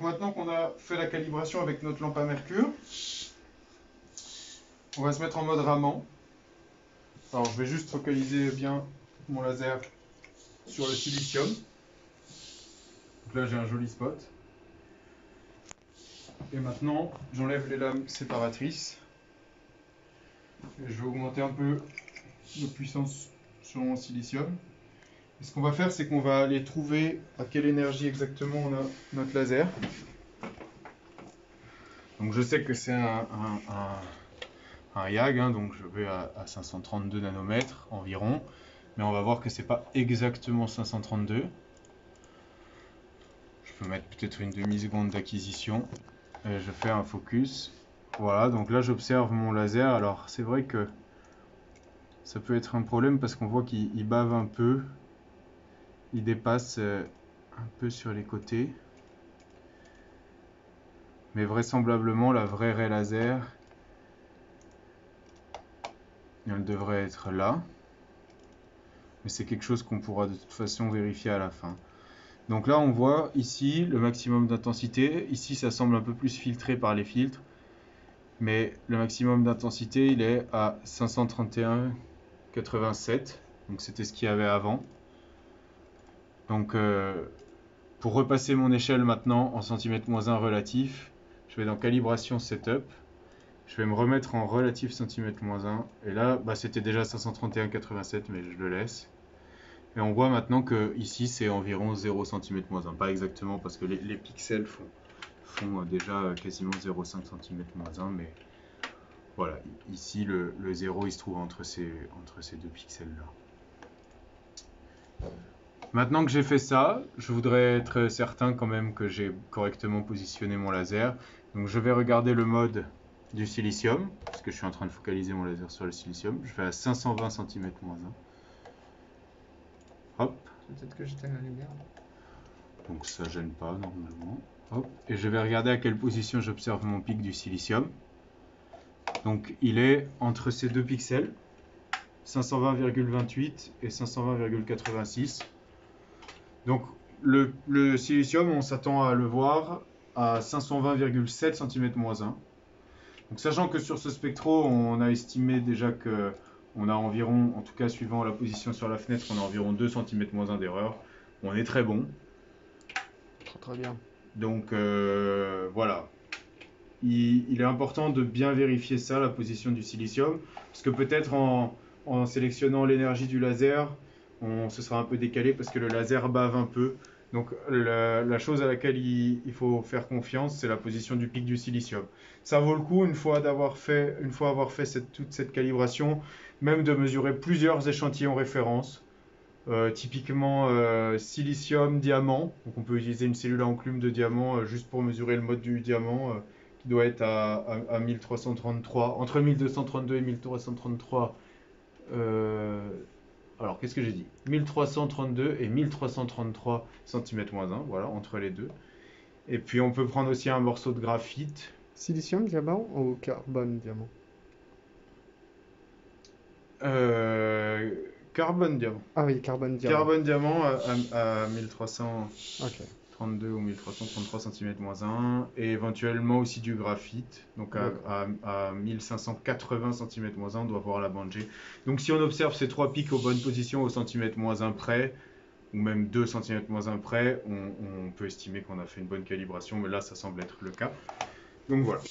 Maintenant qu'on a fait la calibration avec notre lampe à mercure, on va se mettre en mode ramant. Alors je vais juste focaliser bien mon laser sur le silicium. Donc là j'ai un joli spot. Et maintenant j'enlève les lames séparatrices. Et je vais augmenter un peu de puissance sur mon silicium. Ce qu'on va faire, c'est qu'on va aller trouver à quelle énergie exactement on a notre laser. Donc je sais que c'est un, YAG, hein, donc je vais à, 532 nanomètres environ. Mais on va voir que c'est pas exactement 532. Je peux mettre peut-être une demi-seconde d'acquisition. Et je fais un focus. Voilà, donc là j'observe mon laser. Alors c'est vrai que ça peut être un problème parce qu'on voit qu'il bave un peu. Il dépasse euh, un peu sur les côtés. Mais vraisemblablement, la vraie raie laser, elle devrait être là. Mais c'est quelque chose qu'on pourra de toute façon vérifier à la fin. Donc là, on voit ici le maximum d'intensité. Ici, ça semble un peu plus filtré par les filtres. Mais le maximum d'intensité, il est à 531,87. Donc c'était ce qu'il y avait avant. Donc euh, pour repasser mon échelle maintenant en centimètres moins 1 relatif, je vais dans calibration setup. Je vais me remettre en relatif centimètre moins 1. Et là, bah, c'était déjà 531,87, mais je le laisse. Et on voit maintenant que ici, c'est environ 0 cm moins 1. Pas exactement, parce que les, pixels font, font, déjà quasiment 0,5 cm moins 1. Mais voilà, ici, le, le 0, il se trouve entre ces, entre ces deux pixels-là. Maintenant que j'ai fait ça, je voudrais être certain quand même que j'ai correctement positionné mon laser. Donc je vais regarder le mode du silicium, parce que je suis en train de focaliser mon laser sur le silicium. Je vais à 520 cm moins 1. Hop. Peut-être que j'éteins la lumière. Donc ça gêne pas normalement. Hop. Et je vais regarder à quelle position j'observe mon pic du silicium. Donc il est entre ces deux pixels, 520,28 et 520,86. Donc le, le silicium, on s'attend à le voir à 520,7 cm-1. Donc sachant que sur ce spectro, on a estimé déjà que on a environ, en tout cas suivant la position sur la fenêtre, on a environ 2 cm-1 d'erreur. On est très bon. Très très bien. Donc euh, voilà. Il, est important de bien vérifier ça, la position du silicium, parce que peut-être en, en, sélectionnant l'énergie du laser, on se sera un peu décalé parce que le laser bave un peu. Donc la, chose à laquelle il, faut faire confiance, c'est la position du pic du silicium. Ça vaut le coup, une fois, d'avoir fait, avoir fait toute cette calibration, même de mesurer plusieurs échantillons référence. Euh, typiquement euh, silicium, diamant. Donc on peut utiliser une cellule à enclume de diamant euh, juste pour mesurer le mode du diamant qui doit être à 1333, entre 1232 et 1333 alors qu'est-ce que j'ai dit? 1332 et 1333 cm-1, voilà, entre les deux. Et puis on peut prendre aussi un morceau de graphite. Silicium diamant ou carbone diamant? Euh, Carbone diamant. Ah oui, carbone diamant. Carbone diamant à, à 1300. Ok. 32 ou 1333 cm-1 et éventuellement aussi du graphite. Donc à, 1580 cm-1, on doit voir la bande G. Donc si on observe ces trois pics aux bonnes positions au cm-1 près, ou même 2 cm-1 près, on, on peut estimer qu'on a fait une bonne calibration, mais là ça semble être le cas. Donc voilà.